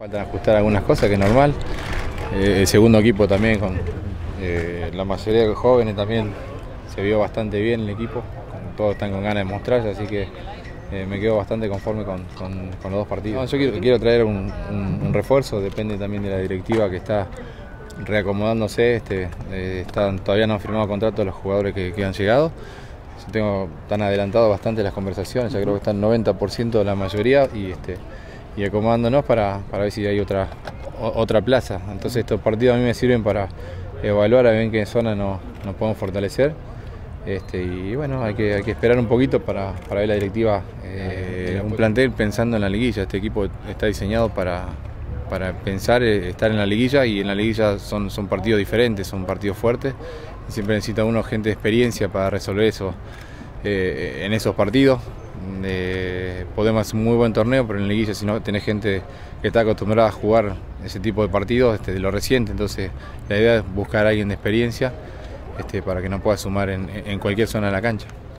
Faltan ajustar algunas cosas, que es normal. Eh, el segundo equipo también, con eh, la mayoría de jóvenes también se vio bastante bien el equipo. Todos están con ganas de mostrarse, así que eh, me quedo bastante conforme con, con- con los dos partidos. yo quiero, quiero traer un, un- un refuerzo, depende también de la directiva que está reacomodándose. Este, eh, están, todavía no han firmado contrato los jugadores que, que han llegado. Yo tengo tan adelantado bastante las conversaciones, ya creo que están 90% de la mayoría y, este, y acomodándonos para, para ver si hay otra, otra plaza. Entonces estos partidos a mí me sirven para evaluar a ver en qué zona nos, nos podemos fortalecer. Este, y bueno, hay que, hay que esperar un poquito para, para ver la directiva, eh, un plantel pensando en la liguilla. Este equipo está diseñado para, para pensar eh, estar en la liguilla y en la liguilla son, son partidos diferentes, son partidos fuertes. Siempre necesita uno gente de experiencia para resolver eso eh, en esos partidos. Eh, podemos hacer un muy buen torneo, pero en la liguilla si no tenés gente que está acostumbrada a jugar ese tipo de partidos, este, de lo reciente, entonces la idea es buscar a alguien de experiencia este, para que no pueda sumar en cualquier zona de la cancha.